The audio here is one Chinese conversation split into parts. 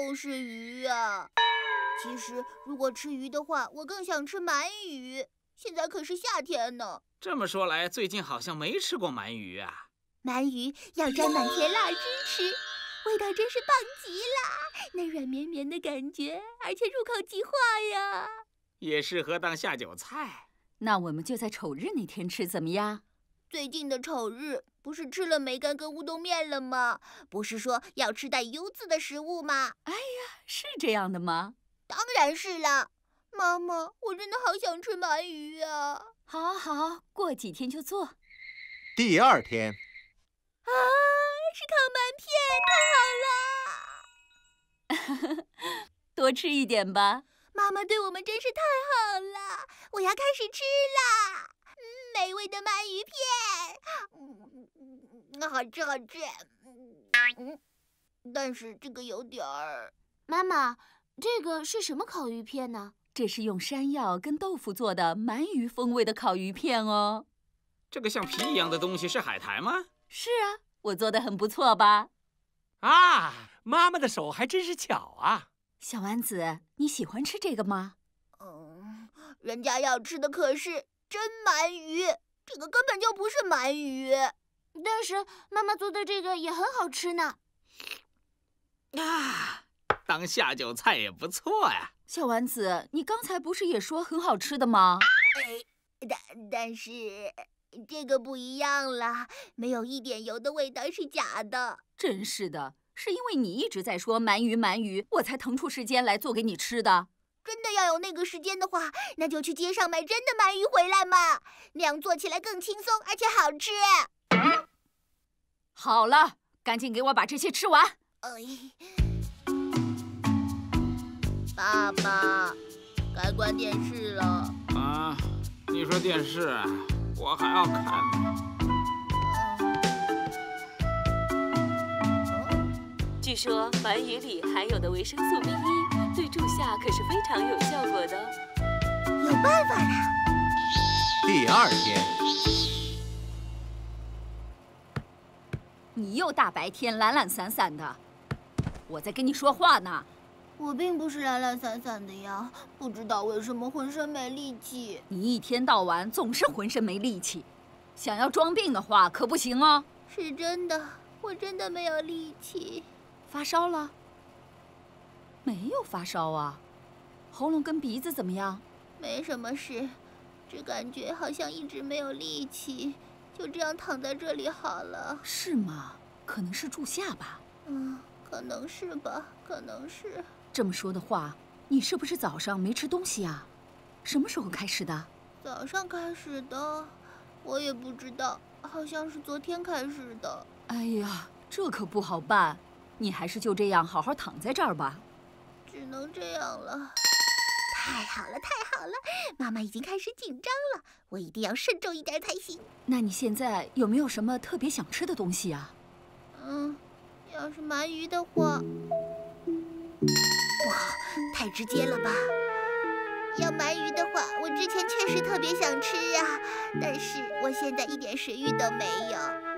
都是鱼啊！其实如果吃鱼的话，我更想吃鳗鱼。现在可是夏天呢。这么说来，最近好像没吃过鳗鱼啊。鳗鱼要沾满甜辣汁吃，味道真是棒极了，那软绵绵的感觉，而且入口即化呀。也适合当下酒菜。那我们就在丑日那天吃，怎么样？最近的丑日不是吃了梅干跟乌冬面了吗？不是说要吃带“优”字的食物吗？哎呀，是这样的吗？当然是了。妈妈，我真的好想吃鳗鱼啊！好，好，好，过几天就做。第二天，啊，是烤鳗片，太好了！多吃一点吧。妈妈对我们真是太好了，我要开始吃啦！美味的鳗鱼片，嗯，好吃好吃。嗯，但是这个有点儿。妈妈，这个是什么烤鱼片呢？这是用山药跟豆腐做的鳗鱼风味的烤鱼片哦。这个像皮一样的东西是海苔吗？是啊，我做的很不错吧？啊，妈妈的手还真是巧啊！小丸子，你喜欢吃这个吗？嗯，人家要吃的可是真鳗鱼，这个根本就不是鳗鱼。但是妈妈做的这个也很好吃呢。啊，当下酒菜也不错呀。小丸子，你刚才不是也说很好吃的吗？但但是这个不一样了，没有一点油的味道是假的。真是的，是因为你一直在说鳗鱼鳗鱼，我才腾出时间来做给你吃的。真的要有那个时间的话，那就去街上买真的鳗鱼回来嘛，那样做起来更轻松而且好吃。好了，赶紧给我把这些吃完。哎。爸爸，该关电视了。啊，你说电视，我还要看呢。据说鳗鱼里含有的维生素 B 一对助下可是非常有效果的。有办法了。第二天，你又大白天懒懒散散的，我在跟你说话呢。我并不是懒懒散散的呀，不知道为什么浑身没力气。你一天到晚总是浑身没力气，想要装病的话可不行哦。是真的，我真的没有力气。发烧了？没有发烧啊，喉咙跟鼻子怎么样？没什么事，只感觉好像一直没有力气，就这样躺在这里好了。是吗？可能是住下吧。嗯，可能是吧，可能是。这么说的话，你是不是早上没吃东西啊？什么时候开始的？早上开始的，我也不知道，好像是昨天开始的。哎呀，这可不好办，你还是就这样好好躺在这儿吧。只能这样了。太好了，太好了，妈妈已经开始紧张了，我一定要慎重一点才行。那你现在有没有什么特别想吃的东西啊？嗯，要是鳗鱼的话。哇，太直接了吧！要鳗鱼的话，我之前确实特别想吃啊，但是我现在一点食欲都没有。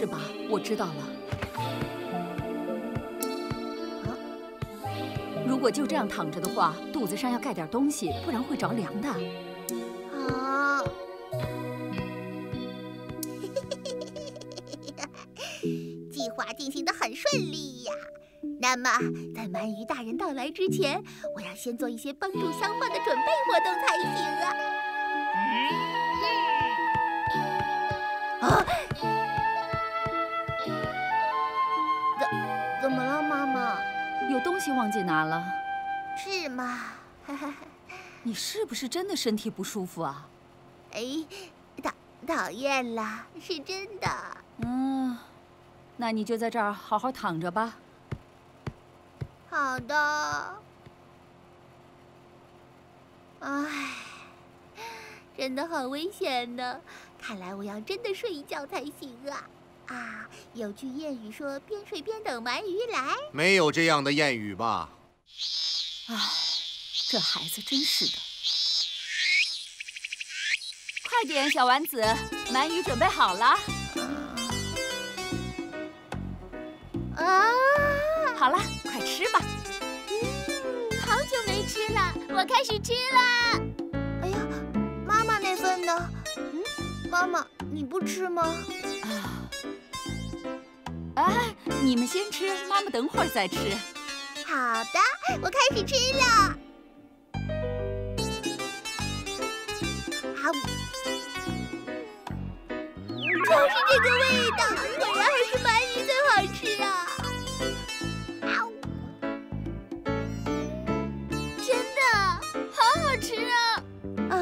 是吧？我知道了。如果就这样躺着的话，肚子上要盖点东西，不然会着凉的。好，计划进行的很顺利呀。那么，在鳗鱼大人到来之前，我要先做一些帮助消化的准备活动才行啊。啊！东西忘记拿了？是吗？你是不是真的身体不舒服啊？哎，讨讨厌了，是真的。嗯。那你就在这儿好好躺着吧。好的。唉，真的好危险呢。看来我要真的睡一觉才行啊！啊，有句谚语说“边睡边等鳗鱼来”，没有这样的谚语吧？唉，这孩子真是的。快点，小丸子，鳗鱼准备好了。啊，好了，快吃吧。嗯，好久没吃了，我开始吃了。哎呀，妈妈那份呢？嗯，妈妈你不吃吗？啊，哎，你们先吃，妈妈等会儿再吃。好的，我开始吃了。好，就是这个味道，果然还是鳗鱼最好吃啊！真的，好好吃啊！啊，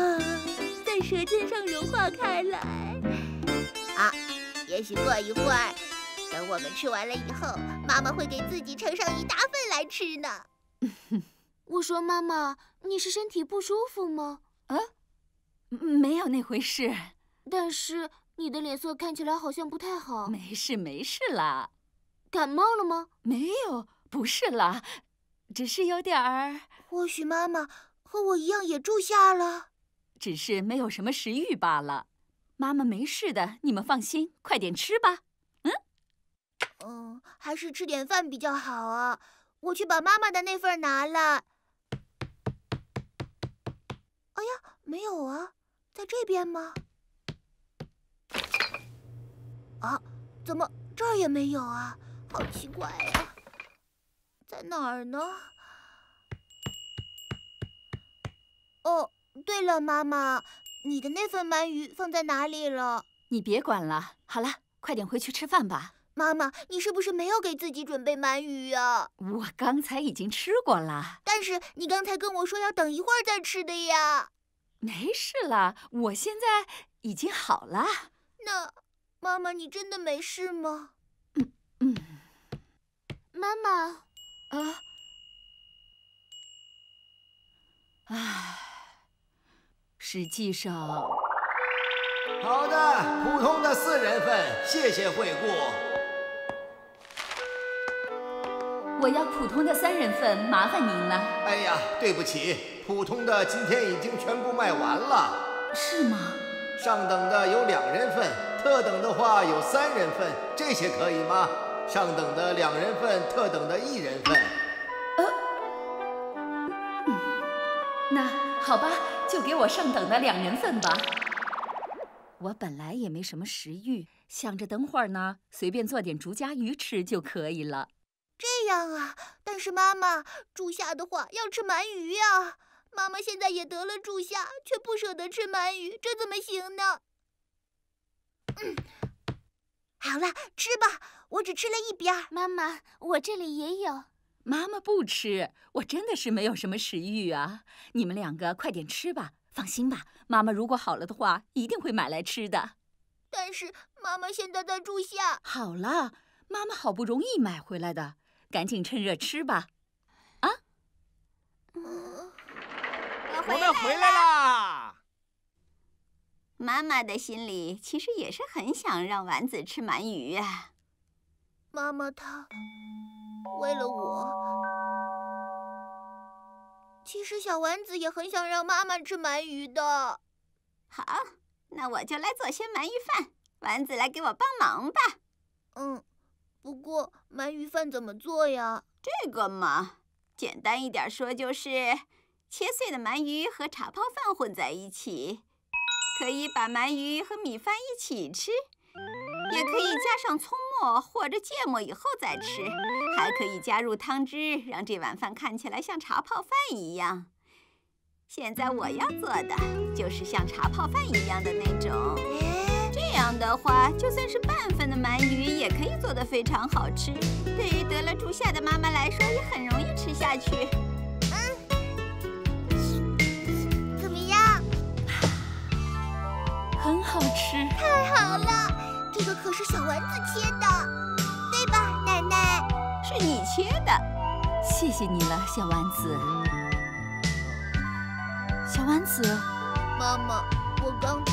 在舌尖上融化开来。啊，也许过一会儿，等我们吃完了以后，妈妈会给自己盛上一大份来吃呢。我说妈妈，你是身体不舒服吗？啊，没有那回事。但是你的脸色看起来好像不太好。没事没事啦。感冒了吗？没有，不是啦，只是有点儿。或许妈妈和我一样也住下了，只是没有什么食欲罢了。妈妈没事的，你们放心，快点吃吧。嗯，还是吃点饭比较好啊。我去把妈妈的那份拿了。哎呀，没有啊，在这边吗？啊，怎么这儿也没有啊？好奇怪呀，在哪儿呢？哦，对了，妈妈，你的那份鳗鱼放在哪里了？你别管了，好了，快点回去吃饭吧。妈妈，你是不是没有给自己准备鳗鱼呀？我刚才已经吃过了。但是你刚才跟我说要等一会儿再吃的呀。没事了，我现在已经好了。那，妈妈，你真的没事吗？嗯嗯。妈妈，啊，唉，实际上，好的，普通的四人份，谢谢惠顾。我要普通的三人份，麻烦您了。哎呀，对不起，普通的今天已经全部卖完了。是吗？上等的有两人份，特等的话有三人份，这些可以吗？上等的两人份，特等的一人份。呃，嗯，那好吧，就给我上等的两人份吧。我本来也没什么食欲，想着等会儿呢，随便做点竹夹鱼吃就可以了。这样啊，但是妈妈，住下的话要吃鳗鱼呀。妈妈现在也得了住下，却不舍得吃鳗鱼，这怎么行呢？嗯，好了，吃吧，我只吃了一边。妈妈，我这里也有。妈妈不吃，我真的是没有什么食欲啊。你们两个快点吃吧，放心吧，妈妈如果好了的话，一定会买来吃的。但是妈妈现在在住下。好了，妈妈好不容易买回来的。赶紧趁热吃吧，啊！我们回来啦！妈妈的心里其实也是很想让丸子吃鳗鱼啊。妈妈她为了我，其实小丸子也很想让妈妈吃鳗鱼的。好，那我就来做些鳗鱼饭，丸子来给我帮忙吧。嗯。不过鳗鱼饭怎么做呀？这个嘛，简单一点说就是，切碎的鳗鱼和茶泡饭混在一起，可以把鳗鱼和米饭一起吃，也可以加上葱末或者芥末以后再吃，还可以加入汤汁，让这碗饭看起来像茶泡饭一样。现在我要做的就是像茶泡饭一样的那种。这样的话，就算是半份的鳗鱼也可以做得非常好吃。对于得了猪下的妈妈来说，也很容易吃下去。嗯，怎么样？很好吃。太好了，这个可是小丸子切的，对吧，奶奶？是你切的，谢谢你了，小丸子。小丸子，妈妈，我刚才。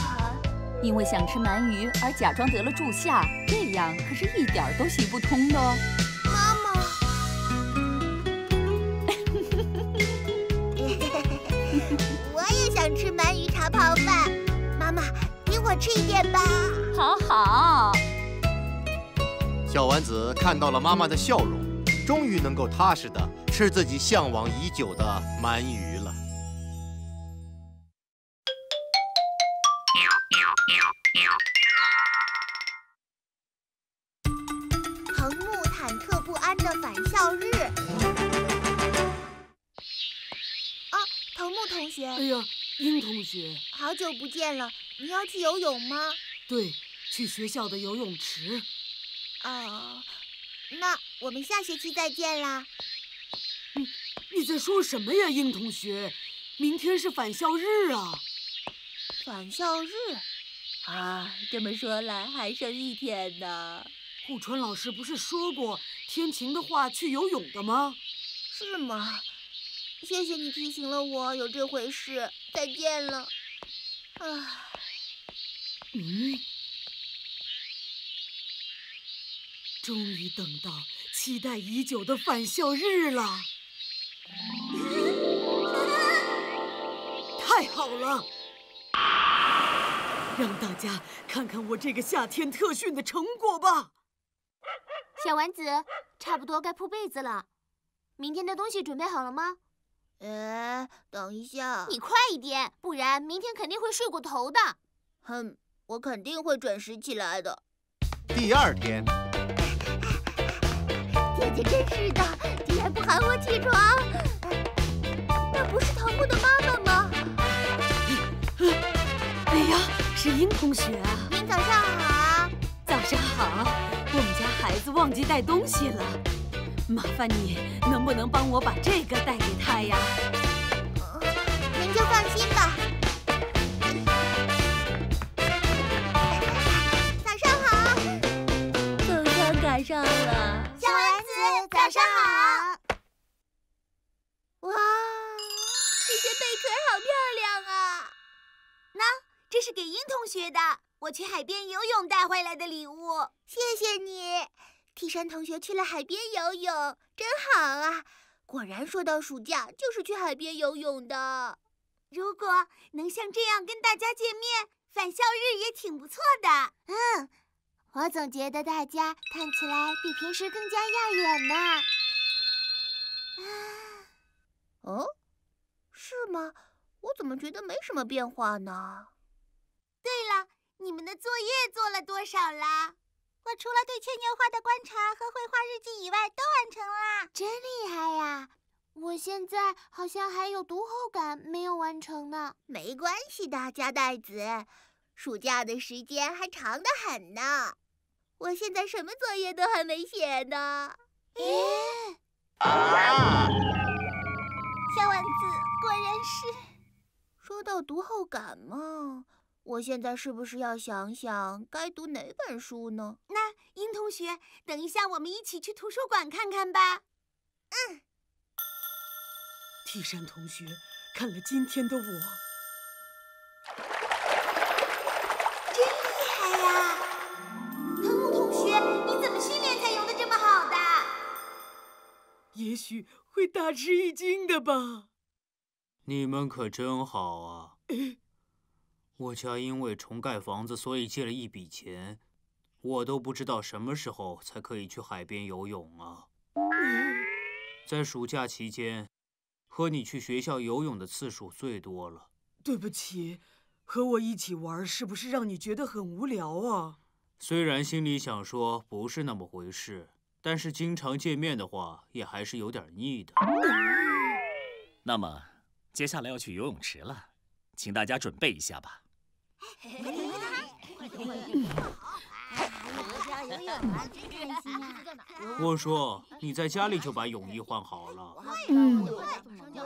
因为想吃鳗鱼而假装得了住下，这样可是一点都行不通的。妈妈，我也想吃鳗鱼茶泡饭。妈妈给，我吃一点吧。好好。小丸子看到了妈妈的笑容，终于能够踏实的吃自己向往已久的鳗鱼哎呀，樱同学，好久不见了，你要去游泳吗？对，去学校的游泳池。哦，那我们下学期再见啦。你你在说什么呀，樱同学？明天是返校日啊！返校日？啊，这么说来还剩一天呢。户川老师不是说过天晴的话去游泳的吗？是吗？谢谢你提醒了我有这回事。再见了。啊。嗯。终于等到期待已久的返校日了，太好了！让大家看看我这个夏天特训的成果吧。小丸子，差不多该铺被子了。明天的东西准备好了吗？哎，等一下，你快一点，不然明天肯定会睡过头的。哼，我肯定会准时起来的。第二天。姐姐真是的，竟然不喊我起床！那不是藤木的妈妈吗？哎呀，是英同学啊！您早上好。早上好。我们家孩子忘记带东西了，麻烦你能不能帮我把这个带给他呀？您就放心吧。早上好。总算赶上了。小丸子早上好！哇，这些贝壳好漂亮啊！那这是给樱同学的，我去海边游泳带回来的礼物。谢谢你，替山同学去了海边游泳，真好啊！果然说到暑假就是去海边游泳的。如果能像这样跟大家见面，返校日也挺不错的。嗯。我总觉得大家看起来比平时更加耀眼呢。啊，哦，是吗？我怎么觉得没什么变化呢？对了，你们的作业做了多少啦？我除了对牵牛花的观察和绘画日记以外，都完成啦。真厉害呀！我现在好像还有读后感没有完成呢。没关系的，加代子，暑假的时间还长得很呢。我现在什么作业都还没写呢。咦，小丸子果然是。说到读后感嘛，我现在是不是要想想该读哪本书呢？那英同学，等一下我们一起去图书馆看看吧。嗯。替山同学看了今天的我。真厉害呀！藤木同学，你怎么训练才游得这么好的也许会大吃一惊的吧。你们可真好啊！我家因为重盖房子，所以借了一笔钱，我都不知道什么时候才可以去海边游泳啊。在暑假期间，和你去学校游泳的次数最多了。对不起，和我一起玩是不是让你觉得很无聊啊？虽然心里想说不是那么回事。但是经常见面的话，也还是有点腻的。那么，接下来要去游泳池了，请大家准备一下吧。我说你在家里就把泳衣换好了。嗯。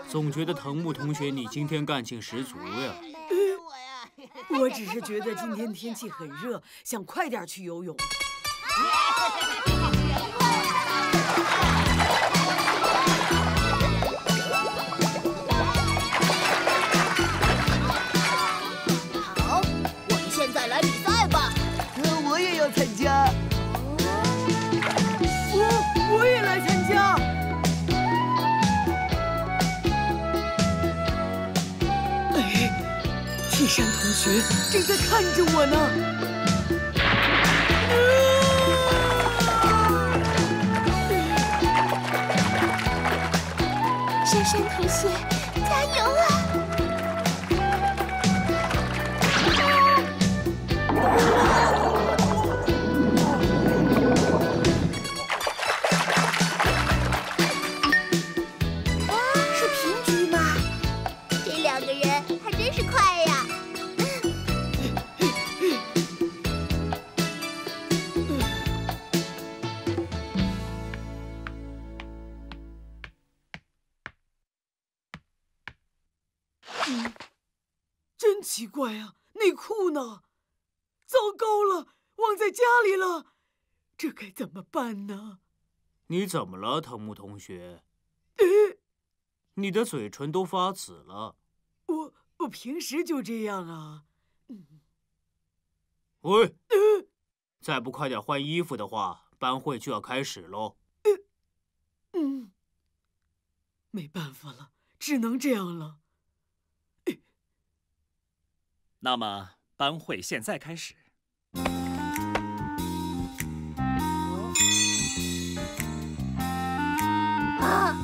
总觉得藤木同学你今天干劲十足呀。我只是觉得今天天气很热，想快点去游泳。赤山同学正在看着我呢。珊珊同学，真奇怪啊，内裤呢？糟糕了，忘在家里了，这该怎么办呢？你怎么了，藤木同学？你的嘴唇都发紫了。我我平时就这样啊。喂，再不快点换衣服的话，班会就要开始喽。嗯，没办法了，只能这样了。那么，班会现在开始。啊！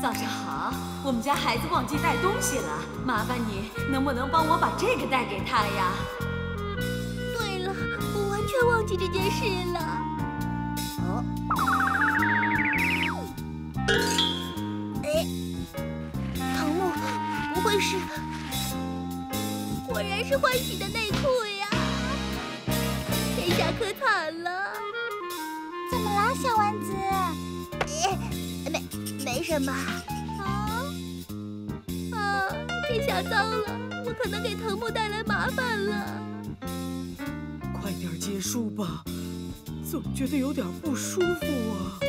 早上好，我们家孩子忘记带东西了，麻烦你能不能帮我把这个带给他呀？对了，我完全忘记这件事了。哦，果然是欢喜的内裤呀！天下可惨了！怎么了，小丸子？哎，没没什么。啊啊！这下糟了，我可能给藤木带来麻烦了。快点结束吧，总觉得有点不舒服啊。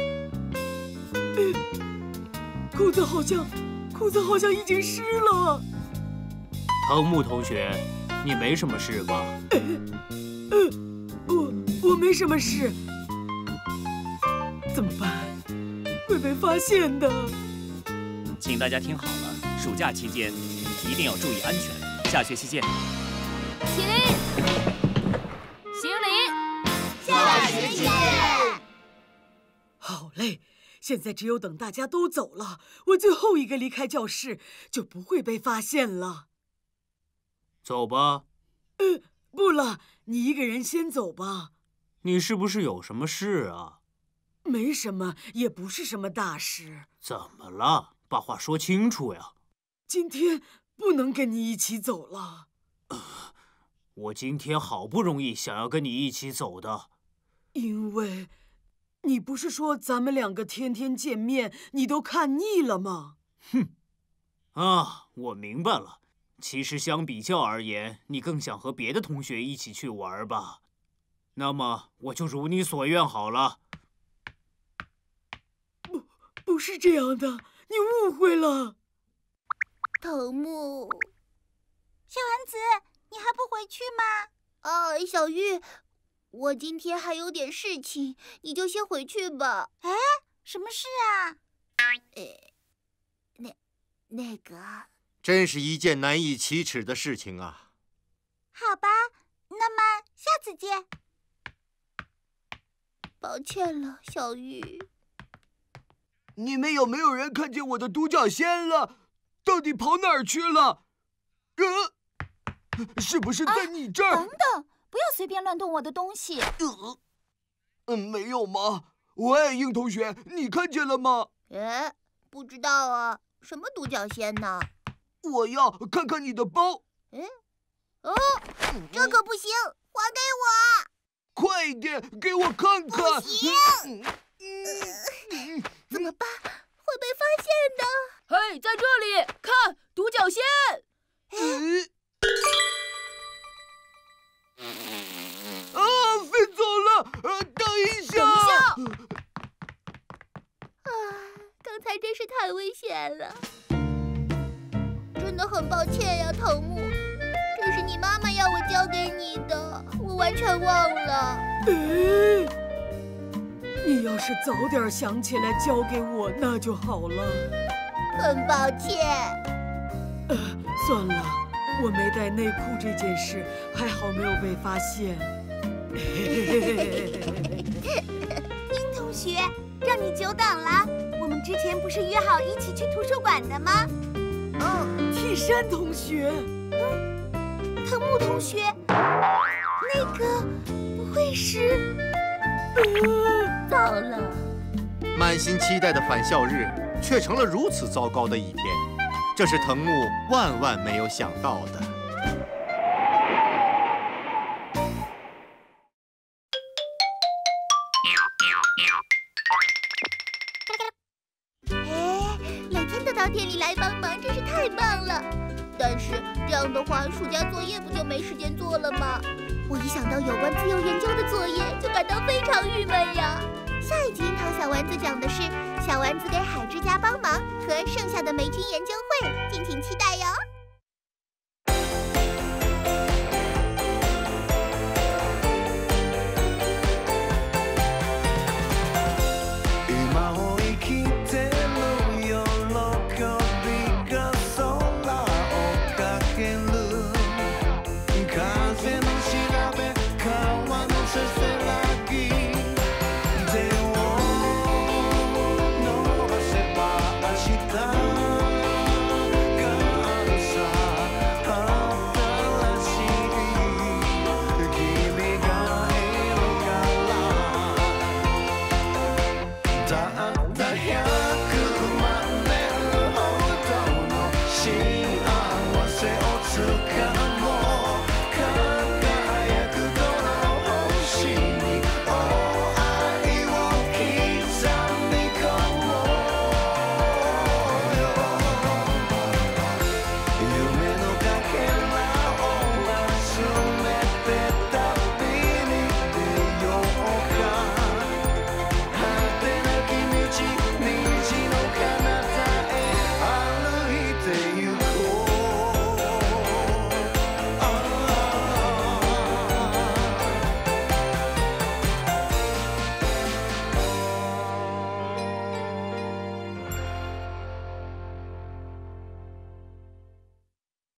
哎，裤子好像，裤子好像已经湿了。藤木同学，你没什么事吧？呃，我我没什么事。怎么办？会被发现的。请大家听好了，暑假期间一定要注意安全。下学期见。起立，行礼。下学期见。好嘞，现在只有等大家都走了，我最后一个离开教室，就不会被发现了。走吧。呃，不了，你一个人先走吧。你是不是有什么事啊？没什么，也不是什么大事。怎么了？把话说清楚呀。今天不能跟你一起走了。呃，我今天好不容易想要跟你一起走的。因为，你不是说咱们两个天天见面，你都看腻了吗？哼，啊，我明白了。其实相比较而言，你更想和别的同学一起去玩吧？那么我就如你所愿好了。不，不是这样的，你误会了。藤木，小丸子，你还不回去吗？啊，小玉，我今天还有点事情，你就先回去吧。哎，什么事啊？呃，那那个。真是一件难以启齿的事情啊！好吧，那么下次见。抱歉了，小玉。你们有没有人看见我的独角仙了？到底跑哪儿去了？呃，是不是在你这儿？等等，不要随便乱动我的东西。呃，嗯，没有吗？喂，樱同学，你看见了吗？哎，不知道啊，什么独角仙呢？我要看看你的包。嗯，哦，这可不行，还给我！快一点，给我看看。不行。嗯、怎么办？会被发现的。嘿，在这里，看独角仙。嗯。啊，飞走了！呃，等一下。等一下。啊，刚才真是太危险了。很抱歉呀，藤木，这是你妈妈要我交给你的，我完全忘了。哎，你要是早点想起来交给我，那就好了。很抱歉。呃，算了，我没带内裤这件事还好没有被发现。殷同学，让你久等了。我们之前不是约好一起去图书馆的吗？嗯，替山同学，嗯，藤木同学，那个不会是……糟了！满心期待的返校日，却成了如此糟糕的一天。这是藤木万万没有想到的。这样的话，暑假作业不就没时间做了吗？我一想到有关自由研究的作业，就感到非常郁闷呀。下一集樱桃小丸子讲的是小丸子给海之家帮忙和剩下的霉菌研究会，敬请期待哟。